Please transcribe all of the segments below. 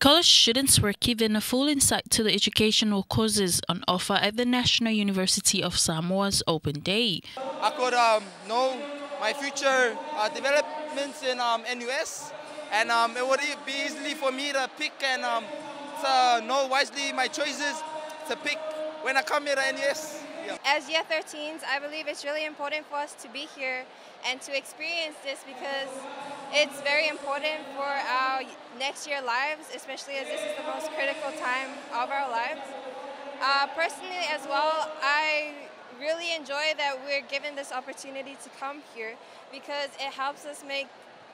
College students were given a full insight to the educational courses on offer at the National University of Samoa's Open Day. I could um, know my future uh, developments in um, NUS, and um, it would be easily for me to pick and um, to know wisely my choices to pick when I come here NUS. Yeah. As year 13s, I believe it's really important for us to be here and to experience this because it's very important for our next year lives, especially as this is the most critical time of our lives. Uh, personally as well, I really enjoy that we're given this opportunity to come here because it helps us make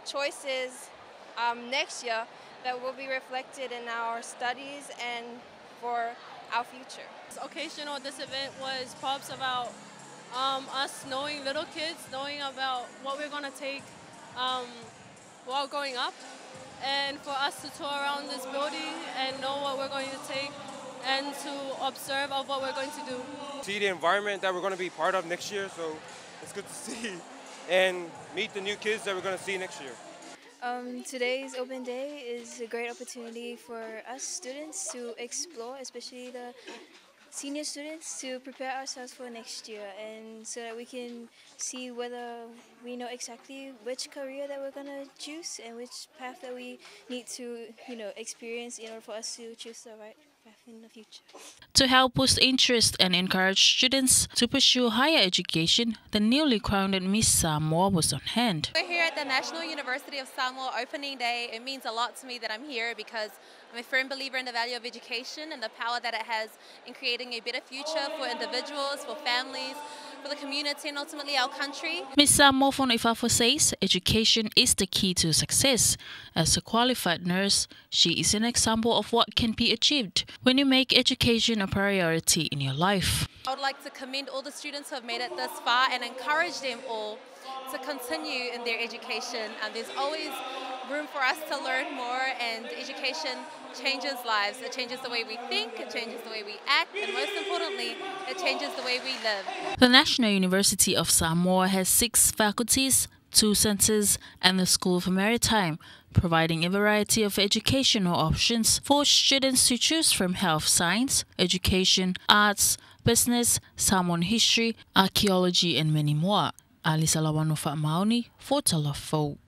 choices um, next year that will be reflected in our studies and for our future. This occasional, this event was props about um, us knowing little kids, knowing about what we're going to take um, while growing up, and for us to tour around this building and know what we're going to take and to observe of what we're going to do. See the environment that we're going to be part of next year, so it's good to see and meet the new kids that we're going to see next year. Um, today's open day is a great opportunity for us students to explore, especially the senior students to prepare ourselves for next year. And so that we can see whether we know exactly which career that we're going to choose and which path that we need to you know experience in order for us to choose the right path in the future. To help boost interest and encourage students to pursue higher education, the newly crowned Miss Samoa was on hand. We're here at the National University of Samoa opening day. It means a lot to me that I'm here because I'm a firm believer in the value of education and the power that it has in creating a better future for individuals, for families, for the community and ultimately our country. Ms. Samoa Fonoifafo says education is the key to success. As a qualified nurse, she is an example of what can be achieved when you make education a priority in your life. I would like to commend all the students who have made it this far and encourage them all to continue in their education. And there's always room for us to learn more and education changes lives. It changes the way we think, it changes the way we act, and most importantly, it changes the way we live. The National University of Samoa has six faculties, two centers, and the School of Maritime, providing a variety of educational options for students to choose from health science, education, arts, business, Samoan history, archaeology, and many more. Alisa Lawano Maoni for Tala Fou.